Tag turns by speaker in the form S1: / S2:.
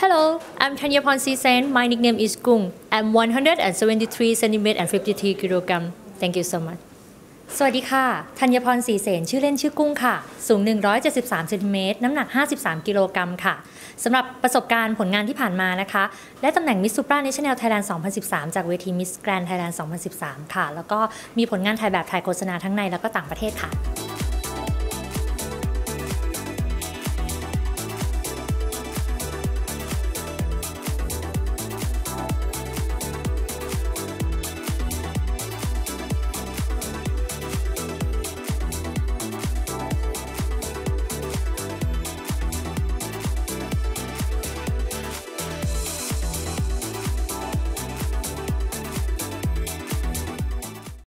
S1: Hello, I'm Thanyaporn Srisen. My nickname is Gung. I'm 173 cm and 53 kg. Thank you so much. สวัสดีค่ะ ธัญพรศรีเสน ชื่อเล่นชื่อกุ้งค่ะ สูง 173เซนติเมตร น้ำหนัก 53 กิโลกรัมค่ะ สำหรับประสบการณ์ผลงานที่ผ่านมานะคะและตำแหน่ง Miss Supranational Thailand 2013 จากเวที Miss Grand Thailand 2013 ค่ะ แล้วก็มีผลงานถ่ายแบบถ่ายโฆษณาทั้งในแล้วก็ต่างประเทศค่ะ